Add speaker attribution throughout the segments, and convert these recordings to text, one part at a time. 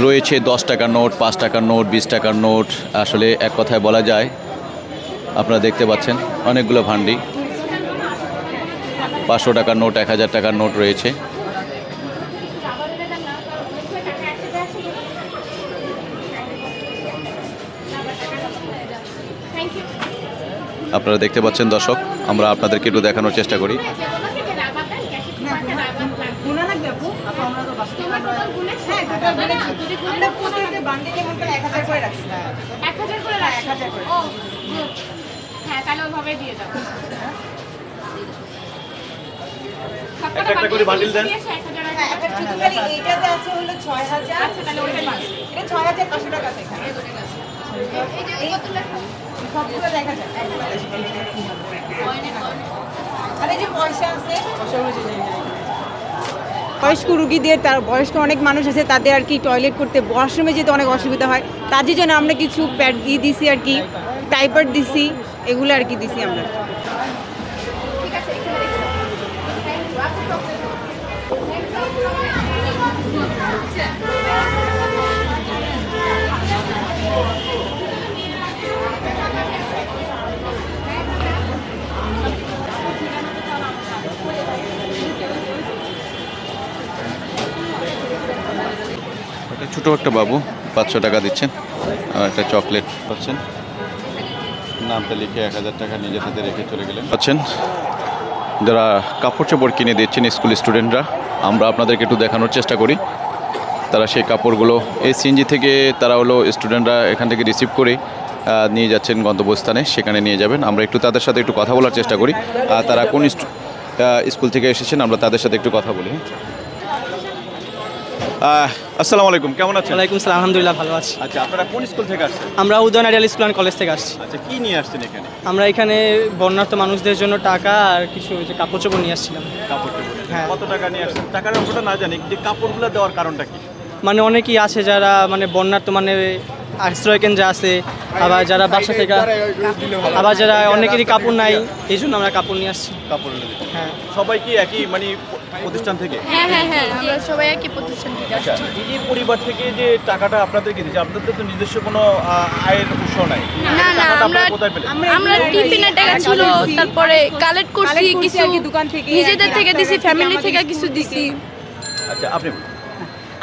Speaker 1: রয়েছে দশ টাকার নোট, পাঁচ টাকার নোট, বিশ টাকার নোট। আসলে এক কথায় বলা যায়, আপনারা দেখতে পাচ্ছেন, অনেকগুলো ভান্ডি। পাঁচশো টাকার নোট, এক হাজার টাকার নোট রয়েছে। আপনারা দেখতে পাচ্ছেন দর্শক, আমরা আপনাদেরকে একটু দেখানোর চেষ্টা করি।
Speaker 2: হ্যাঁ টোটাল গুনেছি। আমরা প্রত্যেকটা বান্ডিলে মনে করে করে রাখছি
Speaker 3: করে
Speaker 2: হ্যাঁ,
Speaker 3: রাখছি।
Speaker 2: এক হাজার করে।
Speaker 3: ও, good. হ্যাঁ তাহলে ওইভাবে দিয়ে দাও।
Speaker 1: একটা করে দেন।
Speaker 2: হ্যাঁ এইটাতে আছে হলো ছয় হাজার।
Speaker 3: আচ্ছা, তাহলে
Speaker 2: এটা ছয় হাজার পাঁচশো টাকা এখানে। সবগুলো দেখা যায়। আর এই যে পয়সা আছে বয়স্ক রুগীদের, তার বয়স্ক অনেক মানুষ আছে, তাদের আর কি টয়লেট করতে ওয়াশরুমে যেতে অনেক অসুবিধা হয়। তাদের জন্য আমরা কিছু প্যাড দিয়ে দিছি আর কি টাইপার দিছি, এগুলো আর কি দিছি আমরা।
Speaker 1: ছোটো একটা বাবু, পাঁচশো টাকা দিচ্ছেন আর একটা চকলেট পাচ্ছেন। নামটা লিখে এক হাজার টাকা নিজের হাতে রেখে চলে গেলেন। পাচ্ছেন। যারা কাপড় চোপড় কিনে দিচ্ছেন স্কুল স্টুডেন্টরা, আমরা আপনাদেরকে একটু দেখানোর চেষ্টা করি। তারা সেই কাপড়গুলো এই সিএনজি থেকে তারা হলো স্টুডেন্টরা এখান থেকে রিসিভ করে নিয়ে যাচ্ছেন গন্তব্যস্থানে, সেখানে নিয়ে যাবেন। আমরা একটু তাদের সাথে একটু কথা বলার চেষ্টা করি। আর তারা কোন স্কুল থেকে এসেছেন, আমরা তাদের সাথে একটু কথা বলি। আসসালামু আলাইকুম কেমন আছেন?
Speaker 4: ওয়ালাইকুম আসসালাম আলহামদুলিল্লাহ ভালো আছি।
Speaker 1: আচ্ছা আপনারা কোন স্কুল থেকে আসছেন?
Speaker 4: আমরা Udayan ideal school and college থেকে আসছি।
Speaker 1: আচ্ছা কি নিয়ে আসছেন এখানে?
Speaker 4: আমরা এখানে বন্যার্থ মানুষদের জন্য টাকা আর কিছু যে কাপড় চোপড় নিয়ে আসছিলাম।
Speaker 1: কাপড় চোপড়
Speaker 4: হ্যাঁ।
Speaker 1: কত টাকা নিয়ে আসছেন? টাকার অঙ্কটা না জানি যে কাপড়গুলো দেওয়ার কারণটা কি?
Speaker 4: মানে অনেকেই আছে যারা মানে বন্যার্থ মানে আশ্রয় কেন্দ্রে আছে আবার যারা বাসা থেকে আবার যারা অনেকেরই কাপড় নাই এই জন্য আমরা কাপড় নিয়ে আসছি।
Speaker 1: কাপড়
Speaker 4: হ্যাঁ।
Speaker 1: সবাই কি একই মানে প্রতিষ্ঠান থেকে?
Speaker 3: হ্যাঁ হ্যাঁ হ্যাঁ আমরা সবাই একই প্রতিষ্ঠান থেকে
Speaker 1: আচ্ছা এই পরিবার থেকে যে টাকাটা আপনাদেরকে দিচ্ছে আপনাদের তো নিজস্ব কোনো আয়ের উৎস নাই।
Speaker 3: না না আমরা আমরা টিফিনের টাকা ছিল তারপরে কালেক্ট করছি কিছু
Speaker 2: দোকান থেকে,
Speaker 3: নিজেদের থেকে দিছি ফ্যামিলি
Speaker 2: আমাদের
Speaker 3: থেকে
Speaker 2: স্কুল
Speaker 3: কিছু দিছি।
Speaker 1: আচ্ছা আপনি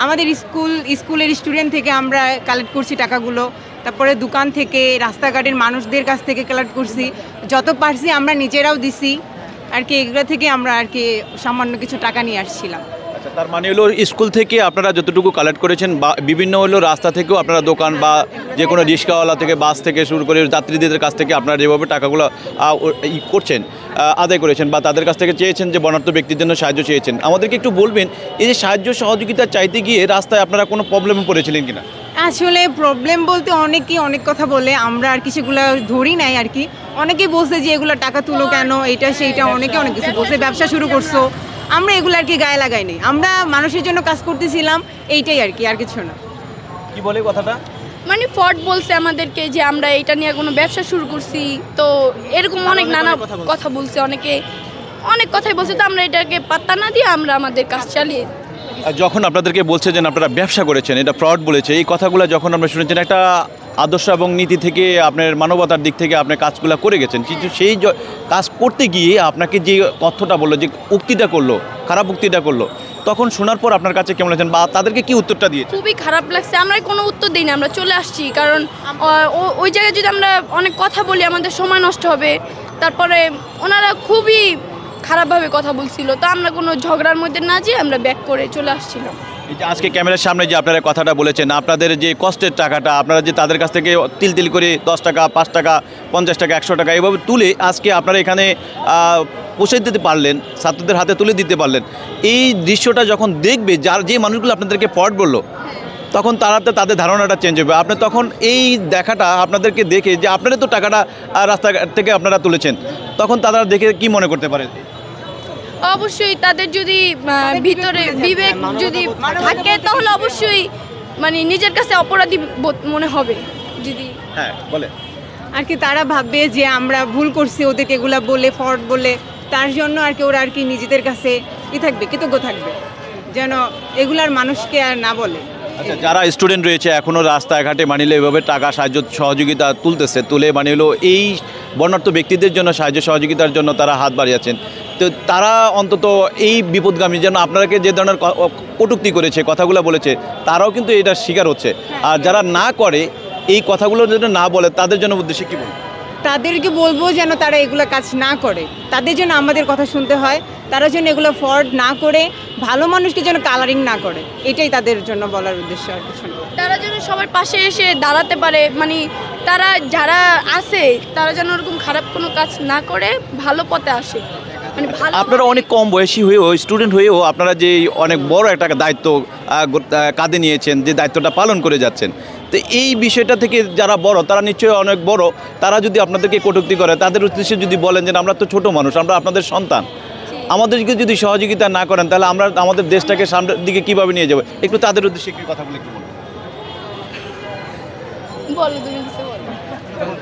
Speaker 2: আমাদের স্কুল স্কুলের স্টুডেন্ট থেকে আমরা কালেক্ট করছি টাকাগুলো। তারপরে দোকান থেকে রাস্তাঘাটের মানুষদের কাছ থেকে কালেক্ট করছি। যত পারছি আমরা নিজেরাও দিছি। আর কি এগুলো থেকে আমরা আর কি সামান্য কিছু টাকা নিয়ে আসছিলাম।
Speaker 1: আচ্ছা তার মানে হলো স্কুল থেকে আপনারা যতটুকু কালেক্ট করেছেন, বা বিভিন্ন হলো রাস্তা থেকেও আপনারা দোকান বা যে কোনো রিক্সাওয়ালা থেকে, বাস থেকে শুরু করে যাত্রীদের কাছ থেকে আপনারা যেভাবে টাকাগুলো ই করছেন আদায় করেছেন বা তাদের কাছ থেকে চেয়েছেন যে বনার্থ ব্যক্তির জন্য সাহায্য চেয়েছেন, আমাদেরকে একটু বলবেন, এই যে সাহায্য সহযোগিতা চাইতে গিয়ে রাস্তায় আপনারা কোনো প্রবলেমে পড়েছিলেন কিনা?
Speaker 2: আসলে প্রবলেম বলতে অনেকেই অনেক কথা বলে আমরা আর কি সেগুলো ধরি নাই আর কি। অনেকেই বলছে যে এগুলো টাকা তুলো কেন? এটা সেইটা। অনেকে অনেক কিছু বলছে ব্যবসা শুরু করছ। আমরা এগুলো আর কি গায়ে লাগাইনি আমরা মানুষের জন্য কাজ করতেছিলাম এইটাই আর কি আর কিছু না।
Speaker 1: কি বলে কথাটা?
Speaker 3: মানে ফর্ড বলছে আমাদেরকে যে আমরা এটা নিয়ে কোনো ব্যবসা শুরু করছি। তো এরকম অনেক নানা কথা বলছে অনেকে অনেক কথাই বলছে তো আমরা এটাকে পাত্তা না দিয়ে আমরা আমাদের কাজ চালিয়ে
Speaker 1: যখন আপনাদেরকে বলছে যে আপনারা ব্যবসা করেছেন, এটা ফ্রড বলেছে, এই কথাগুলো যখন আমরা শুনেছেন একটা আদর্শ এবং নীতি থেকে, আপনার মানবতার দিক থেকে আপনি কাজগুলো করে গেছেন। কিন্তু সেই কাজ করতে গিয়ে আপনাকে যে তথ্যটা বলল, যে উক্তিটা করল, খারাপ উক্তিটা করল, তখন শোনার পর আপনার কাছে কেমন লাগছেন বা তাদেরকে কি উত্তরটা দিয়েছে?
Speaker 3: খুবই খারাপ লাগছে। আমরা কোনো উত্তর দিই না আমরা চলে আসছি। কারণ ওই জায়গায় যদি আমরা অনেক কথা বলি, আমাদের সময় নষ্ট হবে। তারপরে ওনারা খুবই খারাপভাবে কথা বলছিল। তো আমরা কোনো ঝগড়ার মধ্যে না যেয়ে আমরা ব্যাক করে চলে আসছিলাম।
Speaker 1: আজকে ক্যামেরার সামনে যে আপনারা কথাটা বলেছেন, আপনাদের যে কষ্টের টাকাটা, আপনারা যে তাদের কাছ থেকে তিল তিল করে দশ টাকা, পাঁচ টাকা, পঞ্চাশ টাকা, একশো টাকা এভাবে তুলে আজকে আপনারা এখানে পৌঁছে দিতে পারলেন, ছাত্রদের হাতে তুলে দিতে পারলেন। এই দৃশ্যটা যখন দেখবে, যার যে মানুষগুলো আপনাদেরকে ফট বলল তখন তারা তো তাদের ধারণাটা চেঞ্জ হবে। আপনি তখন এই দেখাটা আপনাদেরকে দেখে যে আপনারা তো টাকাটা রাস্তাঘাট থেকে আপনারা তুলেছেন তখন তারা দেখে কি মনে করতে পারে?
Speaker 3: অবশ্যই তাদের যদি ভিতরে বিবেক যদি থাকে তাহলে অবশ্যই মানে নিজের কাছে অপরাধী বোধ মনে হবে যদি।
Speaker 1: হ্যাঁ বলে।
Speaker 2: আর কি তারা ভাববে যে আমরা ভুল করছি ওদেরকে এগুলা বলে ফর্ড বলে তার জন্য আর কি ওরা আর কি নিজেদের কাছে ই থাকবে কৃতজ্ঞ থাকবে। যেন এগুলার মানুষকে আর না বলে।
Speaker 1: আচ্ছা যারা স্টুডেন্ট রয়েছে এখনও রাস্তাঘাটে মানিলে এভাবে টাকা সাহায্য সহযোগিতা তুলতেছে, তুলে মানে হলো এই বর্ণার্থ ব্যক্তিদের জন্য সাহায্য সহযোগিতার জন্য তারা হাত বাড়িয়েছেন। তো তারা অন্তত এই বিপদগামী, যেন আপনাকে যে ধরনের কটূক্তি করেছে, কথাগুলো বলেছে, তারাও কিন্তু এটা শিকার হচ্ছে। আর যারা না করে, এই কথাগুলো যেন না বলে, তাদের জন্য উদ্দেশ্যে কী বলব?
Speaker 2: তাদেরকে বলব যেন তারা এগুলো কাজ না করে। তাদের জন্য আমাদের কথা শুনতে হয়। তারা যেন এগুলো ফ্রড না করে ভালো মানুষকে যেন কালারিং না করে। এটাই তাদের জন্য বলার উদ্দেশ্য আর কিছু না।
Speaker 3: তারা যেন সবার পাশে এসে দাঁড়াতে পারে মানে তারা যারা আছে তারা যেন ওরকম খারাপ কোনো কাজ না করে ভালো পথে আসে। মানে ভালো
Speaker 1: আপনারা অনেক কম বয়সী হয়েও স্টুডেন্ট হয়েও আপনারা যে অনেক বড় একটা দায়িত্ব কাঁধে নিয়েছেন যে দায়িত্বটা পালন করে যাচ্ছেন তো এই বিষয়টা থেকে যারা বড় তারা নিশ্চয়ই অনেক বড়। তারা যদি আপনাদেরকে কটুক্তি করে তাদের উদ্দেশ্যে যদি বলেন যে আমরা তো ছোট মানুষ আমরা আপনাদের সন্তান। আমাদেরকে যদি সহযোগিতা না করেন তাহলে আমরা আমাদের দেশটাকে সামনের দিকে কীভাবে নিয়ে যাব? একটু তাদের উদ্দেশ্যে কি কথা বলে একটু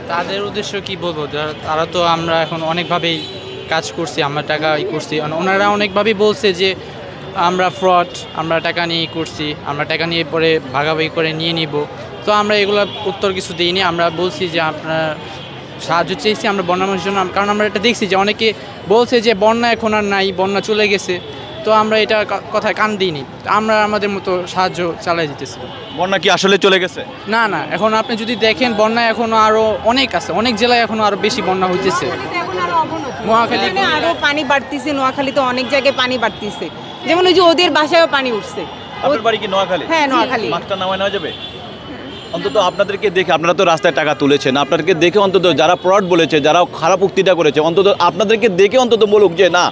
Speaker 5: তাদের উদ্দেশ্য কি বলব? তারা তো আমরা এখন অনেকভাবেই কাজ করছি আমরা টাকা ই করছি। ওনা- ওনারা অনেকভাবেই বলছে যে আমরা ফ্রড আমরা টাকা নিয়ে ই করছি আমরা টাকা নিয়ে পরে ভাগাভাগি করে নিয়ে নিব। তো আমরা এগুলো উত্তর কিছু দিইনি। আমরা বলছি যে আপনার সাহায্য চেয়েছি আমরা বন্যা মানুষের জন্য। কারণ আমরা এটা দেখছি যে অনেকে বলছে যে বন্যা এখন আর নাই বন্যা চলে গেছে। তো আমরা এটা কথায় কান দিইনি। আমরা আমাদের মতো সাহায্য চালাই দিতেছি।
Speaker 1: বন্যা কি আসলে চলে গেছে?
Speaker 5: না না। এখন আপনি যদি দেখেন বন্যা এখনও আরও অনেক আছে। অনেক জেলায় এখনও আরও বেশি বন্যা হইতেছে। মহাখালী
Speaker 2: এখানে আরও পানি বাড়তিছে নোয়াখালীতে অনেক জায়গায় পানি বাড়তিছে। যেমন ওই যে ওদের বাসায়ও পানি উঠছে।
Speaker 1: আপনার বাড়ি কি নোয়াখালী?
Speaker 2: হ্যাঁ নোয়াখালী।
Speaker 1: মাছটা নামায় নেওয়া যাবে? অন্তত আপনাদেরকে দেখে আপনারা তো রাস্তায় টাকা তুলেছেন আপনাদেরকে দেখে অন্তত যারা ফ্রড বলেছে যারা খারাপ উক্তিটা করেছে অন্তত আপনাদেরকে দেখে অন্তত বলুক যে না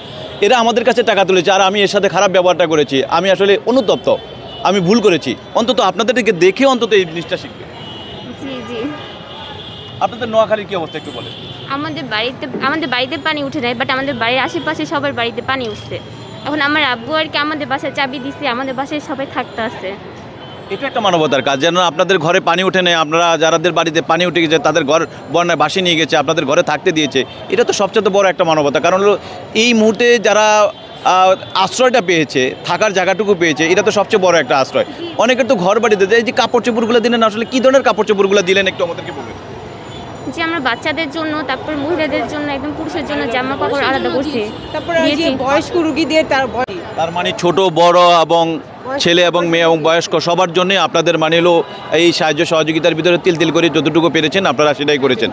Speaker 1: এরা আমাদের কাছে টাকা তুলেছে আর আমি এর সাথে খারাপ ব্যবহারটা করেছি আমি আসলে অনুতপ্ত আমি ভুল করেছি। অন্তত আপনাদেরকে দেখে অন্তত এই জিনিসটা শিখবে। আপনাদের নোয়াখালীর কি অবস্থা একটু বলেন।
Speaker 6: আমাদের বাড়িতে আমাদের বাড়িতে পানি উঠে নাই বাট আমাদের বাড়ির আশেপাশে সবার বাড়িতে পানি উঠছে। এখন আমার আব্বু আর কি আমাদের বাসায় চাবি দিছে আমাদের বাসায় সবাই থাকতে আছে।
Speaker 1: এটা একটা মানবতার কাজ। যেন আপনাদের ঘরে পানি উঠে নেই আপনারা যারাদের বাড়িতে পানি উঠে গেছে তাদের ঘর বন্যায় বাসি নিয়ে গেছে আপনাদের ঘরে থাকতে দিয়েছে এটা তো সবচেয়ে বড় একটা মানবতা। কারণ হলো এই মুহূর্তে যারা আশ্রয়টা পেয়েছে থাকার জায়গাটুকু পেয়েছে এটা তো সবচেয়ে বড় একটা আশ্রয়। অনেকের তো ঘর বাড়িতে এই যে কাপড় চোপড়গুলো দিলেন আসলে কী ধরনের কাপড় চোপড়গুলো দিলেন একটু আমাদেরকে বলবেন?
Speaker 6: যে আমরা বাচ্চাদের জন্য তারপর মহিলাদের জন্য একদম পুরুষের জন্য জামা কাপড় আলাদা করছি
Speaker 2: তারপরে। বয়স্ক রুগীদের তার
Speaker 1: তার মানে ছোট বড় এবং ছেলে এবং মেয়ে এবং বয়স্ক সবার জন্যই আপনাদের মানে হলো এই সাহায্য সহযোগিতার ভিতরে তিল তিল করে যতটুকু পেরেছেন আপনারা সেটাই করেছেন।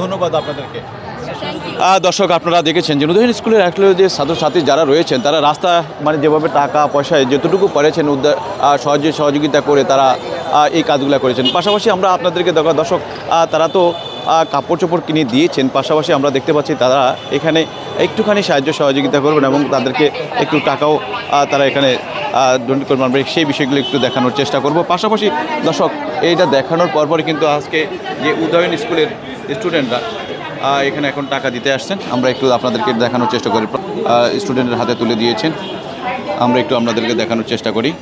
Speaker 1: ধন্যবাদ আপনাদেরকে। দর্শক আপনারা দেখেছেন যে নদীন স্কুলের যে ছাত্রছাত্রী যারা রয়েছেন তারা রাস্তা মানে যেভাবে টাকা পয়সায় যতটুকু পারেছেন উদ্ধার সহজে সহযোগিতা করে তারা এই কাজগুলো করেছেন। পাশাপাশি আমরা আপনাদেরকে দেখা দর্শক তারা তো কাপড় চোপড় কিনে দিয়েছেন। পাশাপাশি আমরা দেখতে পাচ্ছি তারা এখানে একটুখানি সাহায্য সহযোগিতা করবেন এবং তাদেরকে একটু টাকাও তারা এখানে ডোনেট করবেন। সেই বিষয়গুলো একটু দেখানোর চেষ্টা করব। পাশাপাশি দর্শক, এইটা দেখানোর পরপরই কিন্তু আজকে যে উদয়ন স্কুলের স্টুডেন্টরা এখানে এখন টাকা দিতে আসছেন। আমরা একটু আপনাদেরকে দেখানোর চেষ্টা করি। স্টুডেন্টের হাতে তুলে দিয়েছেন। আমরা একটু আপনাদেরকে দেখানোর চেষ্টা করি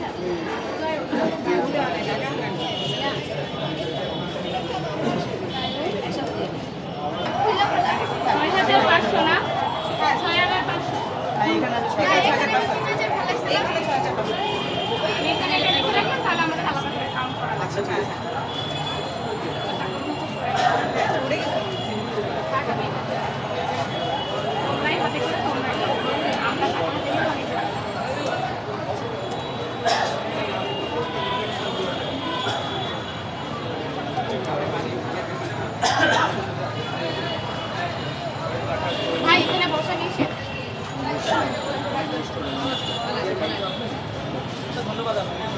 Speaker 3: ভাই এখানে বসা নিষেধ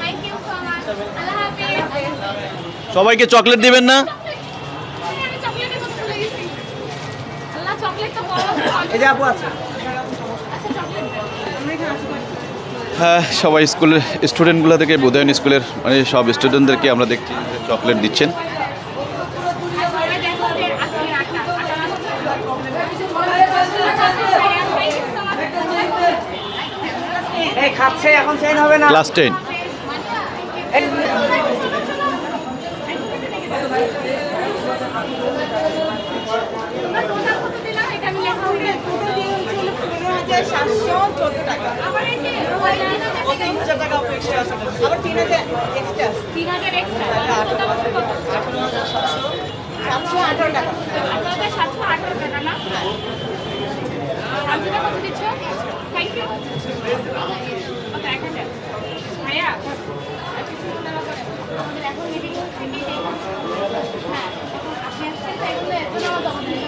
Speaker 3: থ্যাংক ইউ সো মাচ আল্লাহ হাফেজ
Speaker 1: সবাইকে চকলেট দিবেন না? হ্যাঁ সবাই স্কুলের স্টুডেন্টগুলো থেকে উদয়ন স্কুলের মানে সব স্টুডেন্টদেরকে আমরা দেখছি চকলেট দিচ্ছেন।
Speaker 7: খাচ্ছে এখন চেঞ্জ হবে না।
Speaker 1: ক্লাস টেন
Speaker 2: সাতশো চোদ্দ টাকা
Speaker 3: আবার এই যে
Speaker 2: আবার তিন হাজার এক্সট্রা
Speaker 6: তিন হাজার এক্সট্রা
Speaker 2: সাতশো আঠারো টাকা।
Speaker 6: আপনাদের সাতশো আঠারো টাকা না? আপনি কত দিচ্ছ? থ্যাংক ইউ এক হাজার। ভাইয়া আর কিছু আমাদের এখন মিটিং হ্যাঁ আপনি আসছেন তো এগুলো এত নেওয়া যাবে না।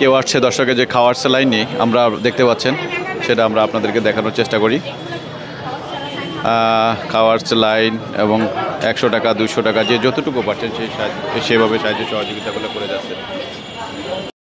Speaker 1: কেউ আসছে দর্শকের যে খাওয়ার স্যালাইন নিয়ে আমরা দেখতে পাচ্ছেন সেটা আমরা আপনাদেরকে দেখানোর চেষ্টা করি। খাওয়ার লাইন এবং একশো টাকা দুশো টাকা, যে যতটুকু পাচ্ছেন সেই সাহায্য সেভাবে সাহায্য সহযোগিতাগুলো করে যাচ্ছে।